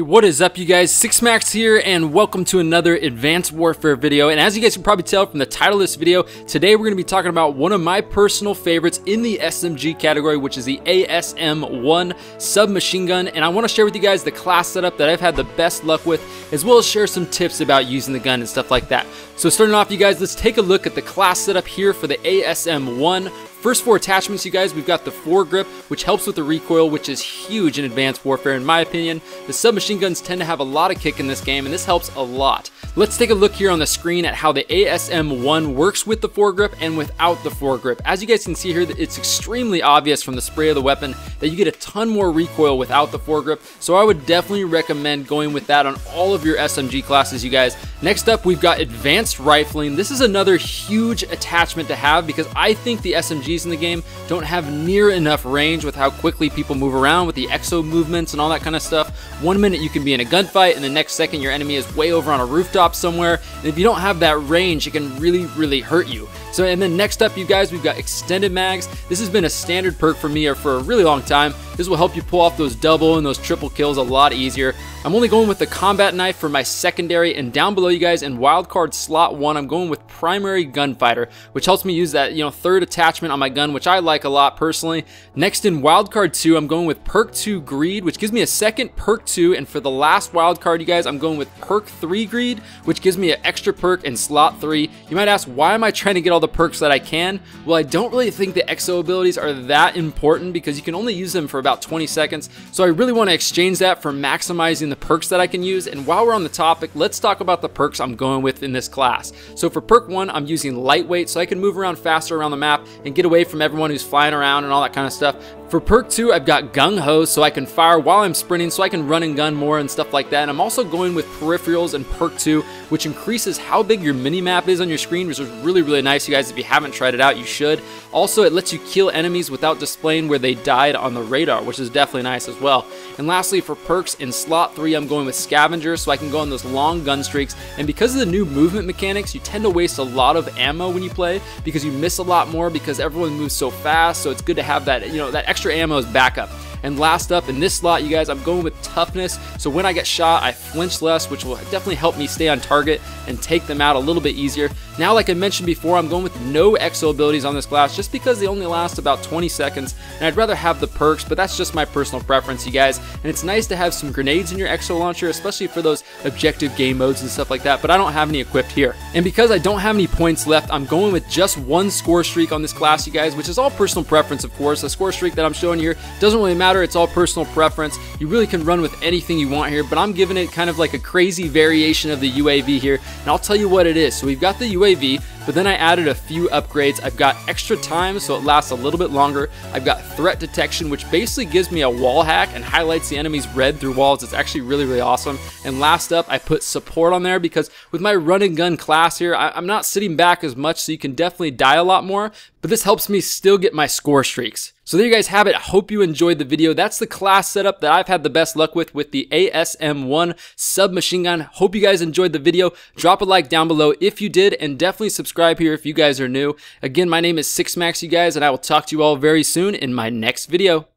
what is up you guys? SixMacs here and welcome to another Advanced Warfare video. And as you guys can probably tell from the title of this video, today we're going to be talking about one of my personal favorites in the SMG category, which is the ASM-1 submachine gun. And I want to share with you guys the class setup that I've had the best luck with, as well as share some tips about using the gun and stuff like that. So starting off you guys, let's take a look at the class setup here for the ASM-1 First four attachments, you guys, we've got the foregrip, which helps with the recoil, which is huge in Advanced Warfare in my opinion. The submachine guns tend to have a lot of kick in this game, and this helps a lot. Let's take a look here on the screen at how the ASM-1 works with the foregrip and without the foregrip. As you guys can see here, it's extremely obvious from the spray of the weapon that you get a ton more recoil without the foregrip, so I would definitely recommend going with that on all of your SMG classes, you guys. Next up, we've got Advanced Rifling. This is another huge attachment to have because I think the SMG in the game don't have near enough range with how quickly people move around with the exo movements and all that kind of stuff. One minute you can be in a gunfight and the next second your enemy is way over on a rooftop somewhere. And if you don't have that range, it can really, really hurt you. So, and then next up, you guys, we've got extended mags. This has been a standard perk for me for a really long time. This will help you pull off those double and those triple kills a lot easier. I'm only going with the combat knife for my secondary, and down below you guys in wildcard slot one, I'm going with primary gunfighter, which helps me use that, you know, third attachment on my gun, which I like a lot personally. Next in wildcard two, I'm going with perk two greed, which gives me a second perk two, and for the last wildcard, you guys, I'm going with perk three greed, which gives me an extra perk in slot three. You might ask, why am I trying to get all the perks that I can? Well, I don't really think the exo abilities are that important because you can only use them for about 20 seconds. So I really want to exchange that for maximizing the perks that I can use. And while we're on the topic, let's talk about the perks I'm going with in this class. So for perk one, I'm using lightweight so I can move around faster around the map and get away from everyone who's flying around and all that kind of stuff. For perk 2, I've got Gung Ho, so I can fire while I'm sprinting, so I can run and gun more and stuff like that. And I'm also going with peripherals and perk 2, which increases how big your mini-map is on your screen, which is really, really nice. You guys, if you haven't tried it out, you should. Also, it lets you kill enemies without displaying where they died on the radar, which is definitely nice as well. And lastly, for perks, in slot 3, I'm going with Scavenger, so I can go on those long gun streaks. And because of the new movement mechanics, you tend to waste a lot of ammo when you play, because you miss a lot more because everyone moves so fast, so it's good to have that, you know, that extra ammo as backup. And last up in this slot, you guys, I'm going with toughness. So when I get shot, I flinch less, which will definitely help me stay on target and take them out a little bit easier. Now, like I mentioned before, I'm going with no exo abilities on this class just because they only last about 20 seconds. And I'd rather have the perks, but that's just my personal preference, you guys. And it's nice to have some grenades in your exo launcher, especially for those objective game modes and stuff like that, but I don't have any equipped here. And because I don't have any points left, I'm going with just one score streak on this class, you guys, which is all personal preference, of course. The score streak that I'm showing here doesn't really matter matter, it's all personal preference. You really can run with anything you want here, but I'm giving it kind of like a crazy variation of the UAV here, and I'll tell you what it is. So we've got the UAV, but then I added a few upgrades. I've got extra time, so it lasts a little bit longer. I've got threat detection, which basically gives me a wall hack and highlights the enemy's red through walls. It's actually really, really awesome. And last up, I put support on there because with my run and gun class here, I I'm not sitting back as much, so you can definitely die a lot more, but this helps me still get my score streaks. So there you guys have it. I hope you enjoyed the video. That's the class setup that I've had the best luck with with the ASM-1 submachine gun. Hope you guys enjoyed the video. Drop a like down below if you did and definitely subscribe here if you guys are new. Again, my name is SixMacs you guys and I will talk to you all very soon in my next video.